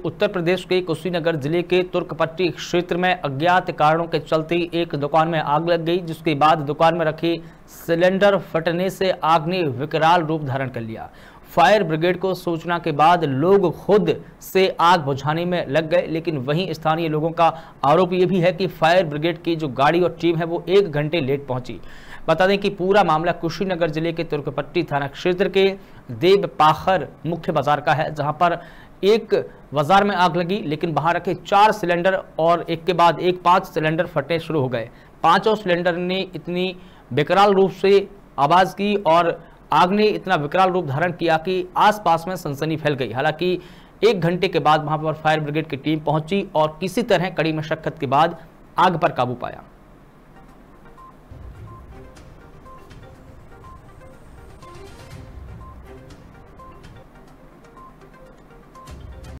उत्तर प्रदेश के कुशीनगर ज़िले के तुर्कपट्टी क्षेत्र में अज्ञात कारणों के चलते एक दुकान में आग लग गई, जिसके बाद दुकान में रखी सिलेंडर फटने से आग ने विकराल रूप धारण कर लिया। फायर ब्रिगेड को सूचना के बाद लोग खुद से आग बुझाने में लग गए, लेकिन वहीं स्थानीय लोगों का आरोप यह भी है कि फायर ब्रिगेड की जो गाड़ी और टीम है वो एक घंटे लेट पहुँची। बता दें कि पूरा मामला कुशीनगर ज़िले के तुर्कपट्टी थाना क्षेत्र के देवपाखर मुख्य बाज़ार का है, जहाँ पर एक बाज़ार में आग लगी, लेकिन बाहर रखे चार सिलेंडर और एक के बाद एक पाँच सिलेंडर फटने शुरू हो गए। पाँचों सिलेंडर ने इतनी बेकराल रूप से आवाज़ की और आग ने इतना विकराल रूप धारण किया कि आसपास में सनसनी फैल गई। हालाँकि एक घंटे के बाद वहाँ पर फायर ब्रिगेड की टीम पहुँची और किसी तरह कड़ी मशक्कत के बाद आग पर काबू पाया।